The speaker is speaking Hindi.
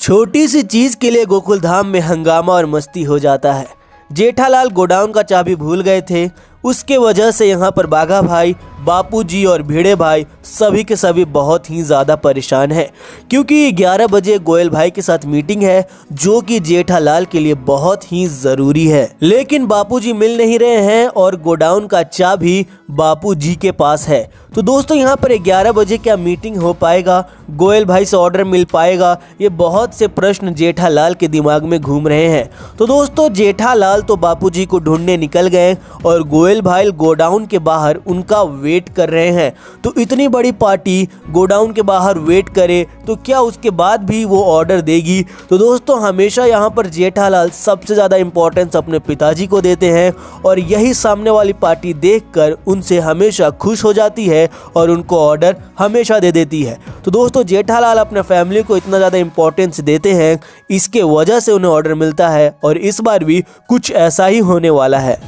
छोटी सी चीज़ के लिए गोकुल धाम में हंगामा और मस्ती हो जाता है। जेठालाल गोडाउन का चाबी भूल गए थे उसके वजह से यहाँ पर बाघा भाई, बापूजी और भिड़े भाई सभी के सभी बहुत ही ज़्यादा परेशान हैं। क्योंकि 11 बजे गोयल भाई के साथ मीटिंग है, जो कि जेठालाल के लिए बहुत ही ज़रूरी है। लेकिन बापूजी मिल नहीं रहे हैं और गोडाउन का चा चाबी बापूजी के पास है। तो दोस्तों, यहाँ पर 11 बजे क्या मीटिंग हो पाएगा? गोयल भाई से ऑर्डर मिल पाएगा? ये बहुत से प्रश्न जेठालाल के दिमाग में घूम रहे हैं। तो दोस्तों जेठालाल तो बापूजी को ढूँढने निकल गए और गोयल भाई गोडाउन के बाहर उनका वेट कर रहे हैं। तो इतनी बड़ी पार्टी गोडाउन के बाहर वेट करे तो क्या उसके बाद भी वो ऑर्डर देगी? तो दोस्तों, हमेशा यहाँ पर जेठालाल सबसे ज़्यादा इम्पोर्टेंस अपने पिताजी को देते हैं और यही सामने वाली पार्टी देखकर उनसे हमेशा खुश हो जाती है और उनको ऑर्डर हमेशा दे देती है। तो दोस्तों, जेठालाल अपने फैमिली को इतना ज़्यादा इम्पोर्टेंस देते हैं, इसके वजह से उन्हें ऑर्डर मिलता है और इस बार भी कुछ ऐसा ही होने वाला है।